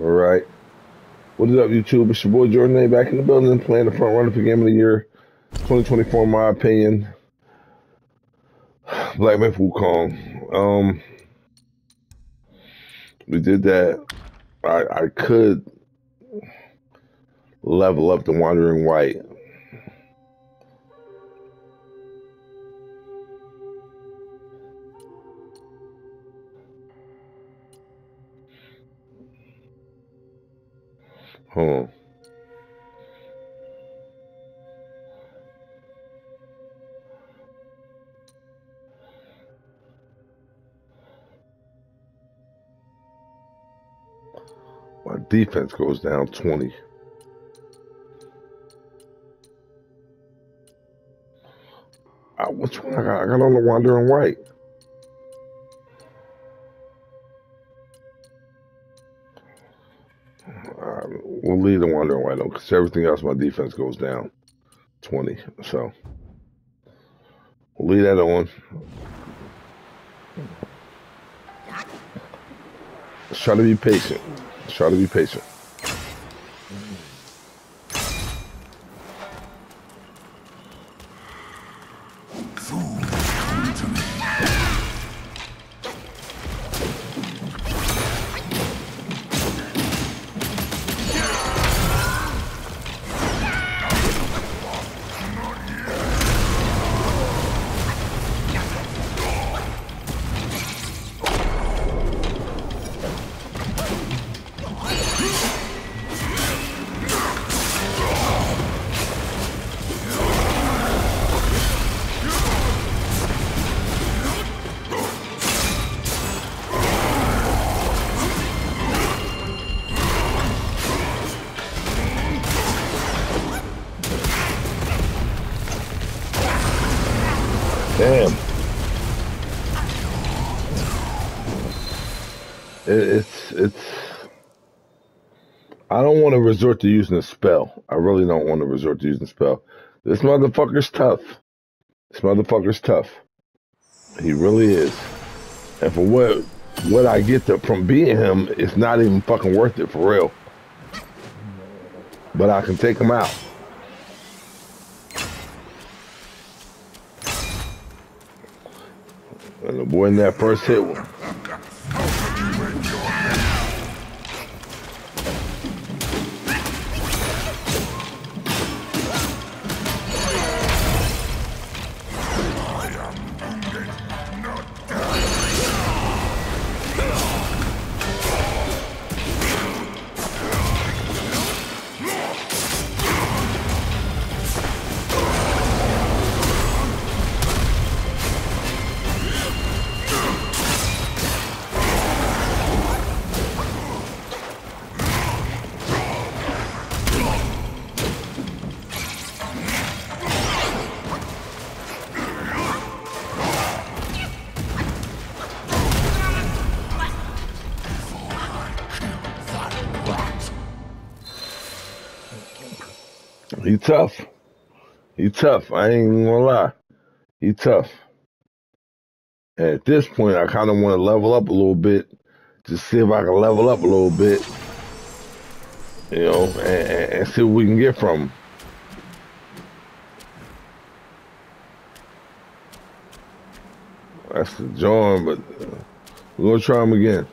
All right. What is up, YouTube? It's your boy Jordan A back in the building, playing the front runner for Game of the Year 2024, in my opinion. Black Myth Wukong. Um, we did that. I, I could level up the Wandering Wight. On. My defense goes down 20. Uh, which one I got? I got on the Wandering Wight. We'll leave the Wandering Wight on because everything else, my defense goes down 20. So we'll leave that on. Let's try to be patient. Let's try to be patient. It's it's. I don't want to resort to using a spell. I really don't want to resort to using a spell. This motherfucker's tough. This motherfucker's tough. He really is. And for what what I get to, from being him, it's not even fucking worth it for real. But I can take him out. And the boy in that first hit He tough. He tough. I ain't gonna lie. He tough. And at this point, I kind of want to level up a little bit just see if I can level up a little bit, you know, and, and see what we can get from him. That's the John, but we're gonna try him again.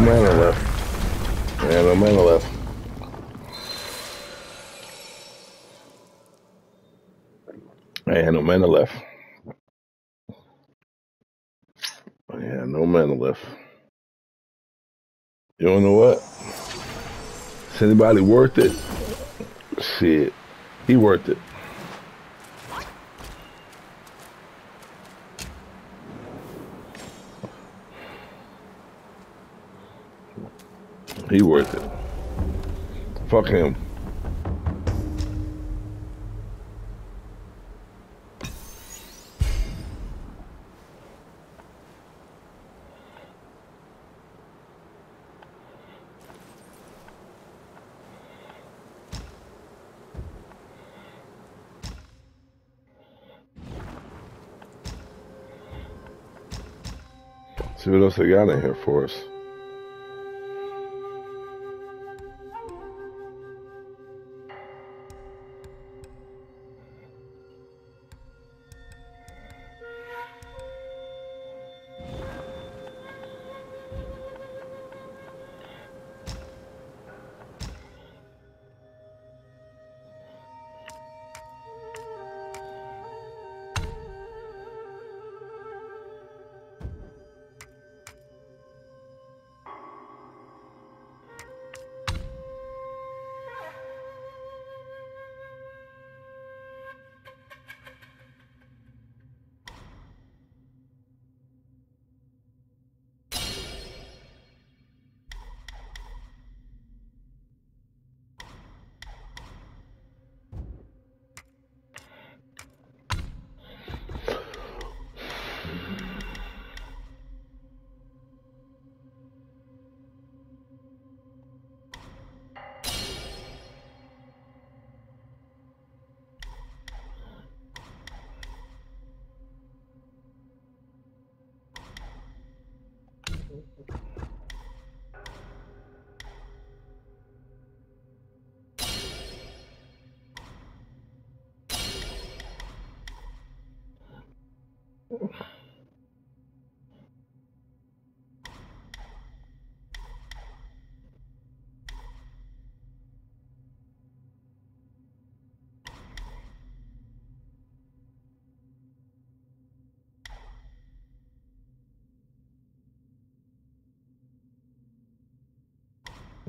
Mana left. I no mana left. I had no mana left. I had no mana left. You don't know what? Is anybody worth it? Shit. He worth it. He worth it. Fuck him. See what else they got in here for us.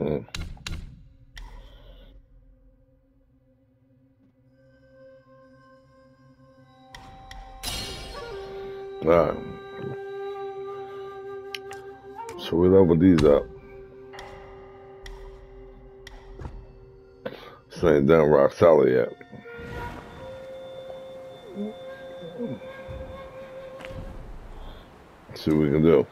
Mm. All right. So we level these up. This ain't done rock solid yet. See what we can do.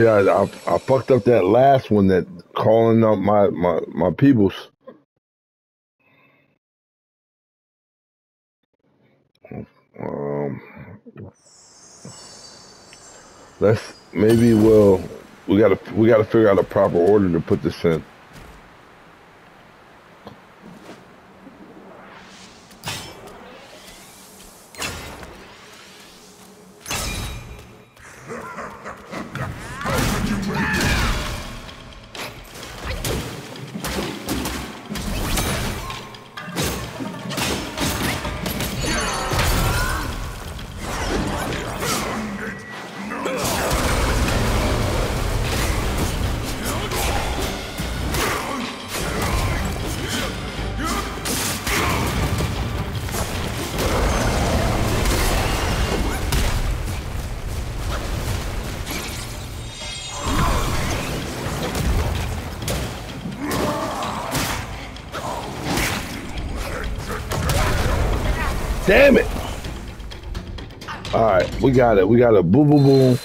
See, I, I I fucked up that last one that calling up my my my peoples. Um, let's maybe we'll we gotta we gotta figure out a proper order to put this in. Damn it! All right, we got it. We got a boom, boom, boom.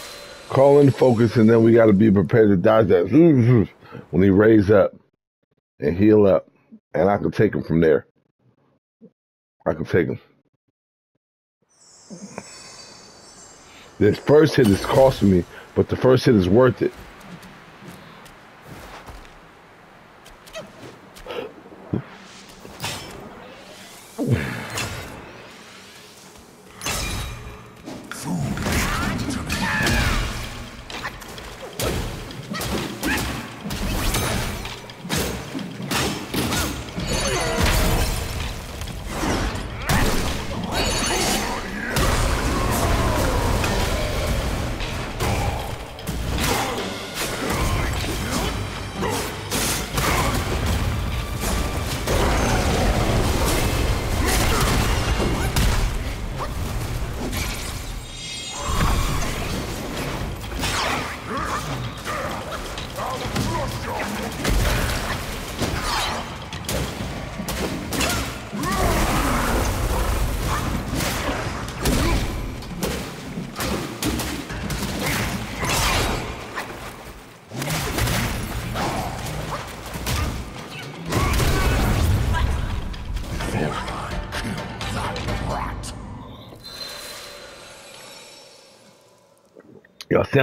Call in focus, and then we got to be prepared to dodge that when he raise up and heal up, and I can take him from there. I can take him. This first hit is costing me, but the first hit is worth it.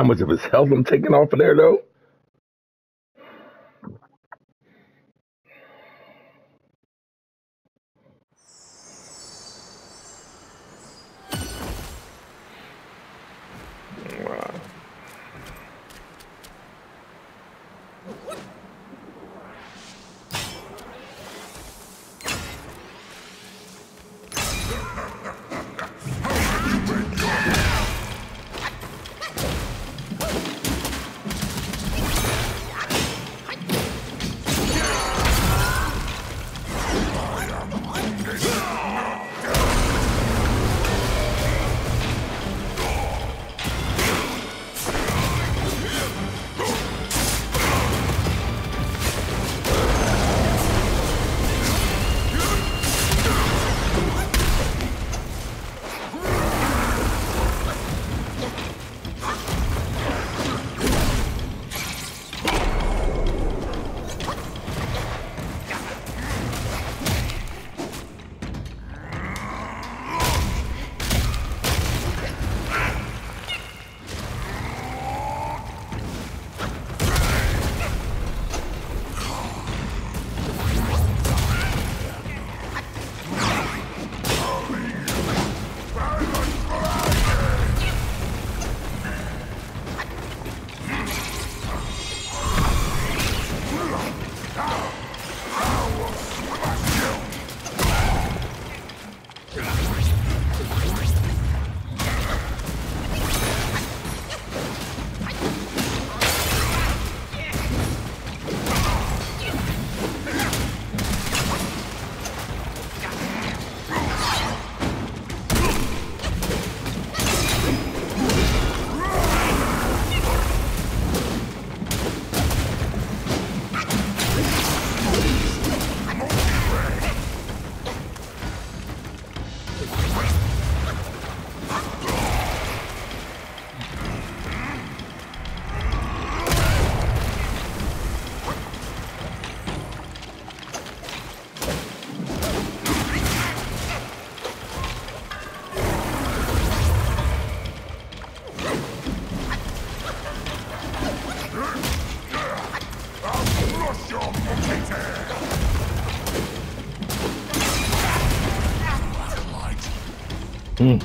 Much of his health I'm taking off of there, though? Mm.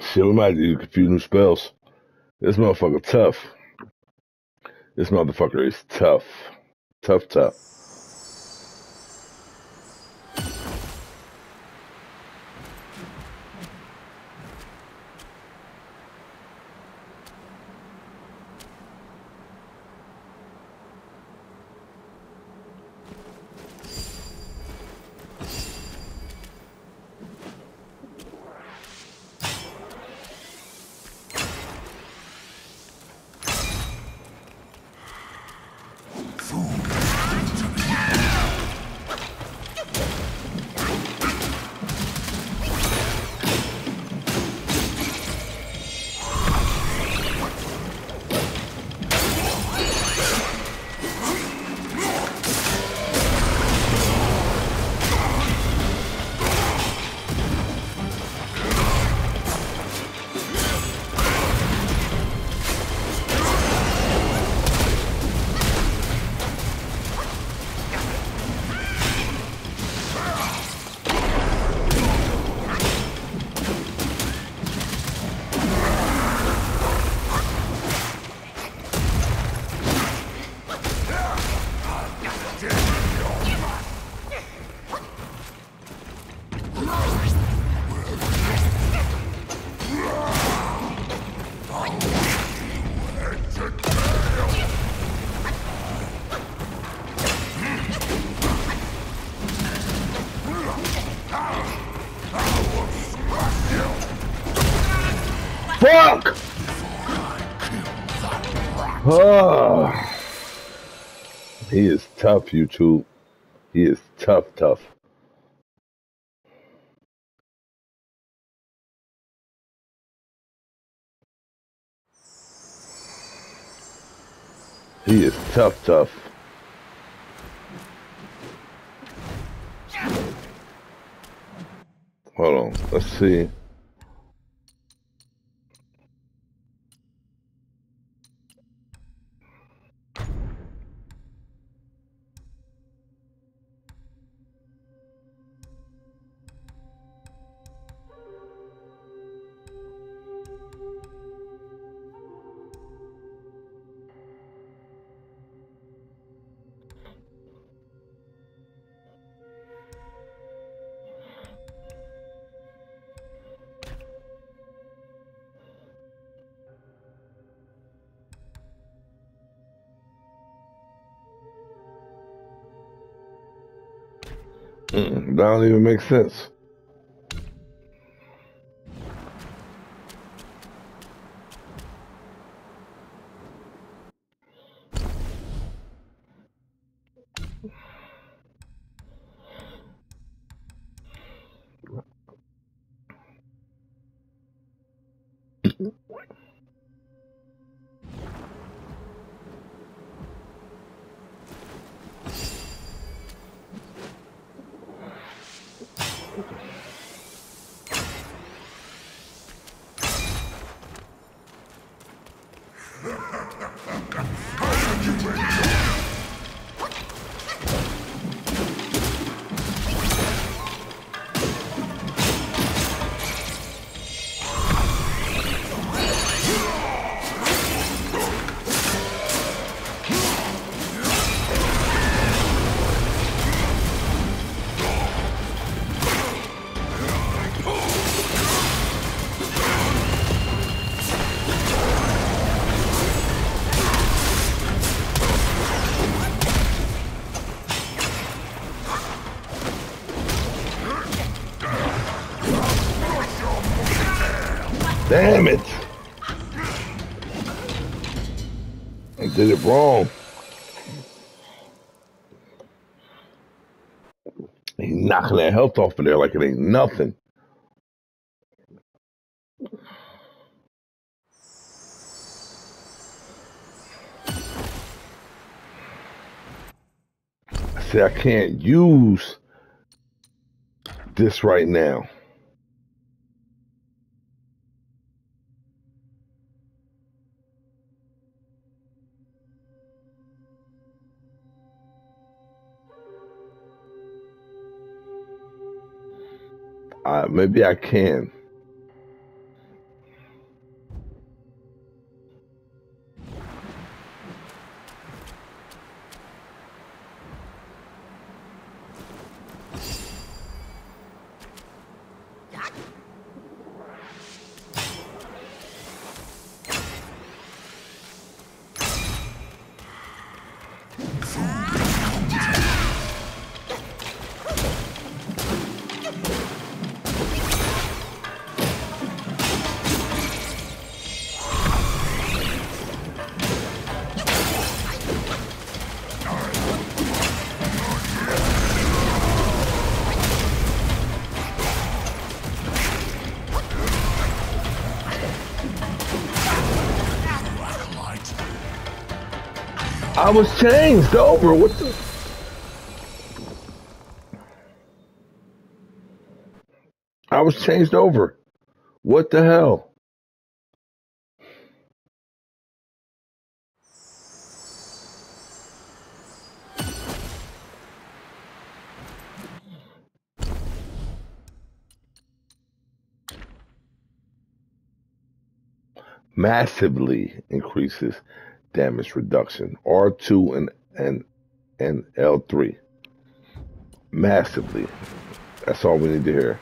Shit, we might do a few new spells. This motherfucker tough. This motherfucker is tough. Tough, tough. he is tough, YouTube. He is tough, tough. He is tough, tough. Hold on. Let's see. Mm, that don't even make sense. Damn it! I did it wrong. He's knocking that health off of there like it ain't nothing. I said I can't use this right now. Uh, maybe I can. I was changed over. What the? I was changed over. What the hell? Massively increases damage reduction, R2 and, and, and L3. Massively. That's all we need to hear.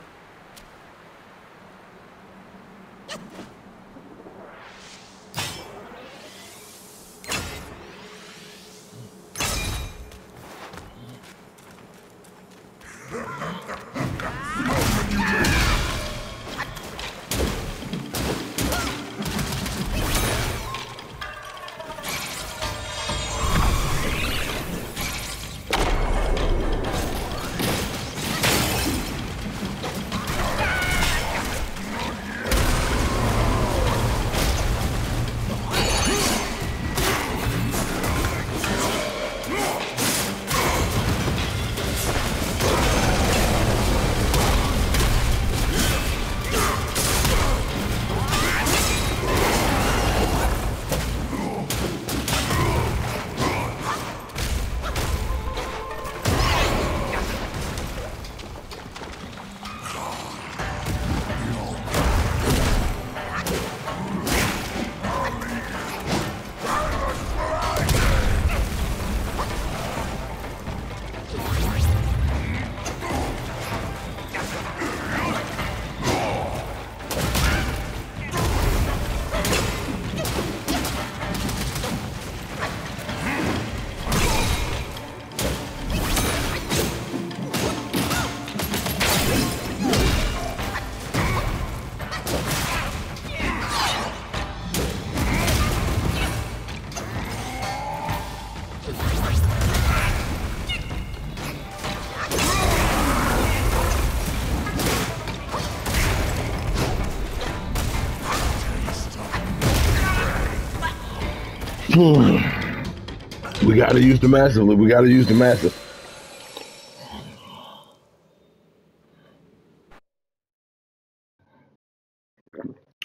We gotta use the massive. We gotta use the massive.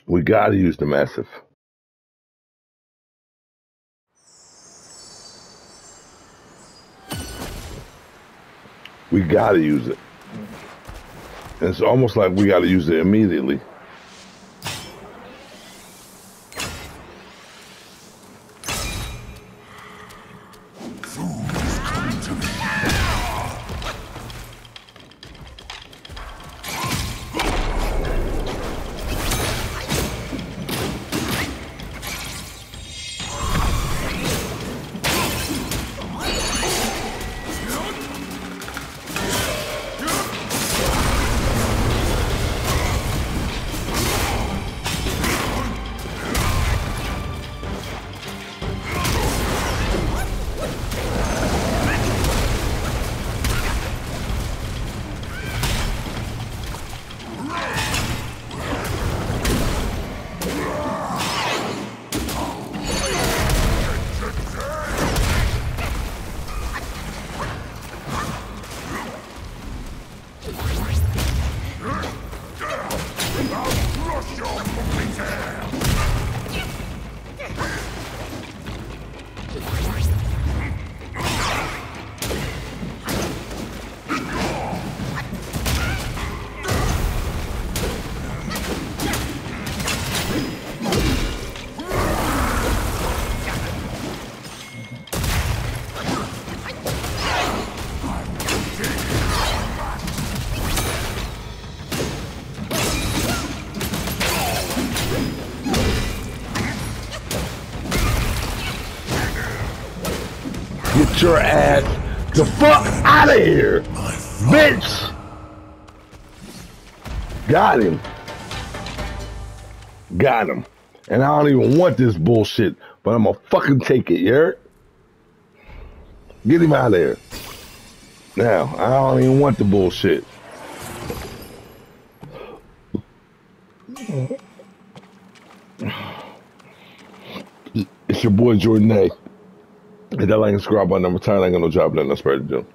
We gotta use the massive. We gotta use it. And it's almost like we gotta use it immediately. Your ass the fuck out of here, bitch! Got him. Got him. And I don't even want this bullshit, but I'm gonna fucking take it, you heard? Get him out of there. Now, I don't even want the bullshit. It's your boy Jordan A. Hit that and subscribe button. I'm retired. I ain't got no job. Nothing else better to do.